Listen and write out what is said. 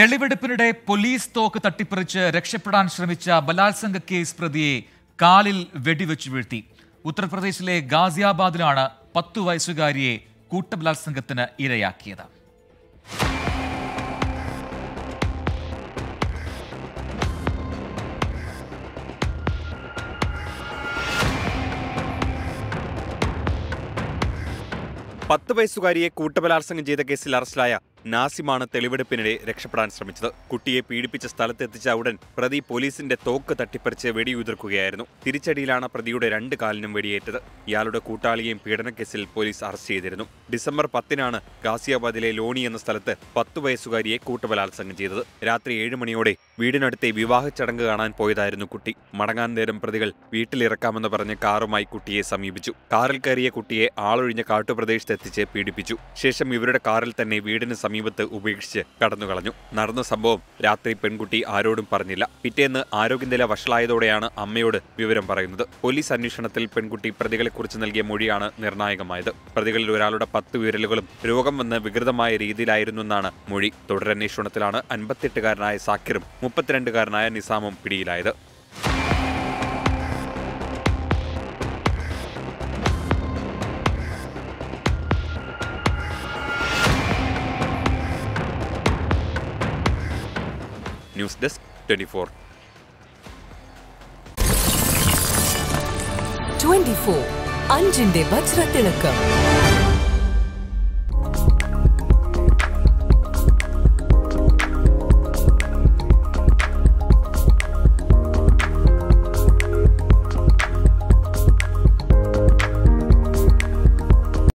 തെളിവെടുപ്പിനിടെ police തോക്ക് തട്ടിപ്പറിച്ച് രക്ഷപ്പെടാൻ ശ്രമിച്ച ബലാത്സംഗ കേസ് പ്രതിയെ കാലിൽ വെടിവെച്ച് വീഴ്ത്തി. ഉത്തർപ്രദേശിലെ ഗാസിയാബാദിലാണ് പത്തു വയസ്സുകാരിയെ കൂട്ടബലാത്സംഗത്തിന് ഇരയാക്കിയത്. പത്ത് വയസ്സുകാരിയെ കൂട്ടബലാത്സംഗം ചെയ്ത കേസിൽ അറസ്റ്റിലായ നാസിമാണ് തെളിവെടുപ്പിനിടെ രക്ഷപ്പെടാൻ ശ്രമിച്ചത്. കുട്ടിയെ പീഡിപ്പിച്ച സ്ഥലത്തെത്തിച്ച ഉടൻ പ്രതി പോലീസിന്റെ തോക്ക് തട്ടിപ്പറിച്ച് വെടിയുതിർക്കുകയായിരുന്നു. തിരിച്ചടിയിലാണ് പ്രതിയുടെ രണ്ട് കാലിനും വെടിയേറ്റത്. ഇയാളുടെ കൂട്ടാളിയെയും പീഡനക്കേസിൽ പോലീസ് അറസ്റ്റ് ചെയ്തിരുന്നു. ഡിസംബർ പത്തിനാണ് ഗാസിയാബാദിലെ ലോണി എന്ന സ്ഥലത്ത് പത്തു വയസ്സുകാരിയെ കൂട്ടബലാത്സംഗം ചെയ്തത്. രാത്രി ഏഴ് മണിയോടെ വീടിനടുത്തെ വിവാഹ ചടങ്ങ് കാണാൻ പോയതായിരുന്നു കുട്ടി. മടങ്ങാൻ നേരം പ്രതികൾ വീട്ടിലിറക്കാമെന്ന് പറഞ്ഞ് കാറുമായി കുട്ടിയെ സമീപിച്ചു. കാറിൽ കയറിയ കുട്ടിയെ ആളൊഴിഞ്ഞ കാട്ടുപ്രദേശത്തെത്തിച്ച് പീഡിപ്പിച്ചു. ശേഷം ഇവരുടെ കാറിൽ തന്നെ വീടിന് സമീപത്ത് ഉപേക്ഷിച്ച് കടന്നുകളഞ്ഞു. നടന്ന സംഭവം രാത്രി പെൺകുട്ടി ആരോടും പറഞ്ഞില്ല. പിറ്റേന്ന് ആരോഗ്യനില വഷളായതോടെയാണ് അമ്മയോട് വിവരം പറയുന്നത്. പോലീസ് അന്വേഷണത്തിൽ പെൺകുട്ടി പ്രതികളെക്കുറിച്ച് നൽകിയ മൊഴിയാണ് നിർണായകമായത്. പ്രതികളിൽ ഒരാളുടെ പത്ത് വിരലുകളും രോഗം വന്ന് വികൃതമായ രീതിയിലായിരുന്നു എന്നാണ് മൊഴി. തുടരന്വേഷണത്തിലാണ് അൻപത്തെട്ടുകാരനായ സാക്കിറും മുപ്പത്തിരണ്ടുകാരനായ നിസാമും പിടിയിലായത്. News desk twenty four. 24 അഞ്ചിന്റെ വജ്രത്തിളക്കം.